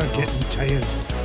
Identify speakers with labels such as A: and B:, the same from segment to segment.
A: are getting tired.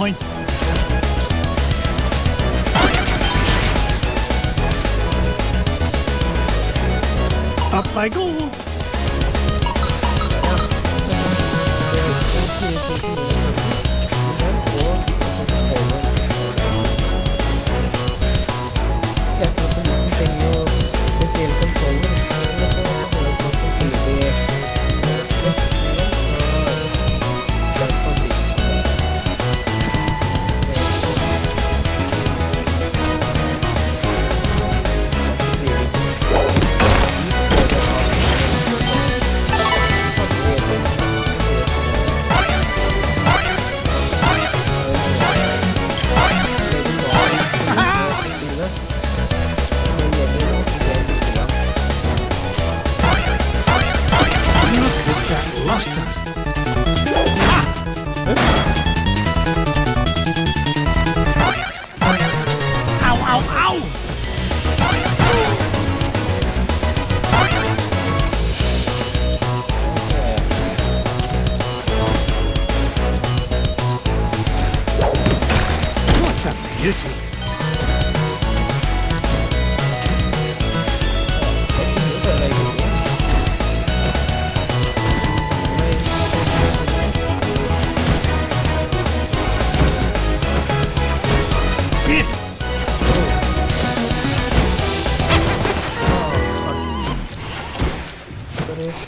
A: Point. Up I go. Look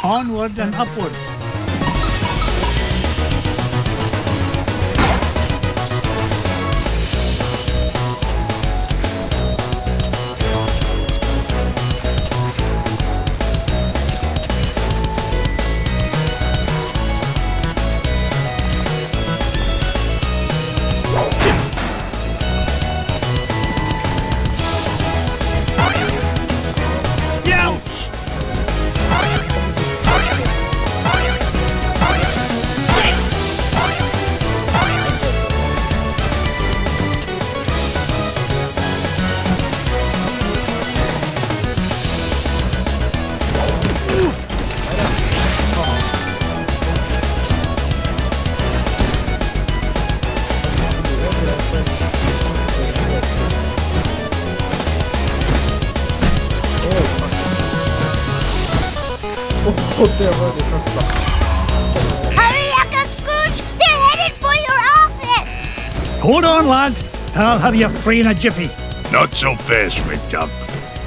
A: Onward and upward.
B: Och det var det första.
C: Hurry, Uncle Scrooge! They're headed for your office!
A: Hold on, lad. I'll have you free in a jiffy.
D: Not so fast, McDuck.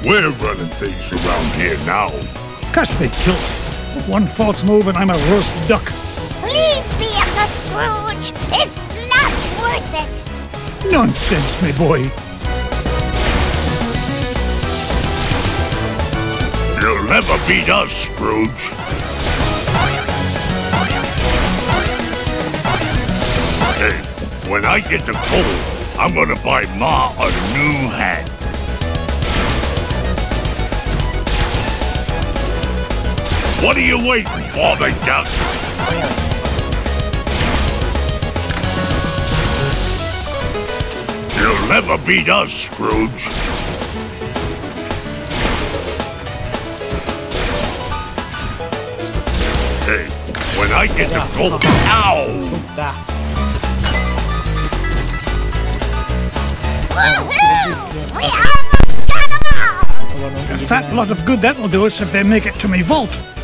D: We're running things around here now.
A: Cuss me kilt. One false move and I'm a roast duck.
C: Leave me, Uncle Scrooge! It's not worth it!
A: Nonsense, my boy.
D: You'll never beat us, Scrooge. Hey, when I get the coal, I'm gonna buy Ma a new hat. What are you waiting for, McDuck? You'll never beat us, Scrooge. Hey, when I get to gold, ow!
B: Där.
C: Woohoo! We almost got them all!
B: Det
A: A fat lot of good that'll do us if they make it to me vault.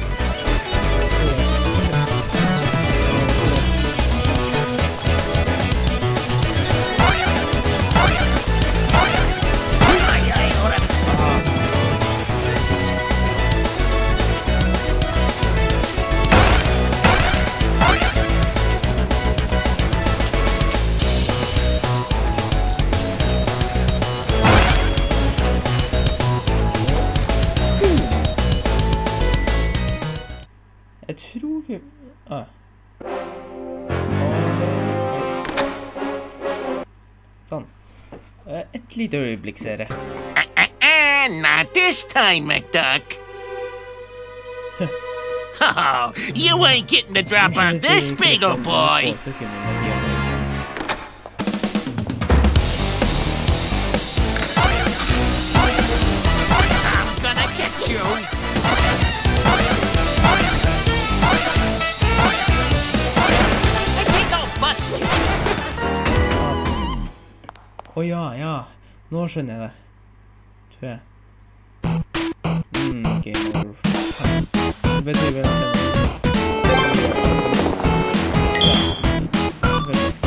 A: Tror ah. Sånn. Eh, et lite øyeblikk, ser jeg.
E: Uh, uh, eh, uh, eh, not this time, McDuck. oh, you ain't getting the drop on this big old boy.
A: Oh, ja, ja. Nå skjønner jeg det. Tror jeg. Mm, game over. Det betyr vel at jeg... Ja.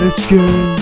A: Let's go.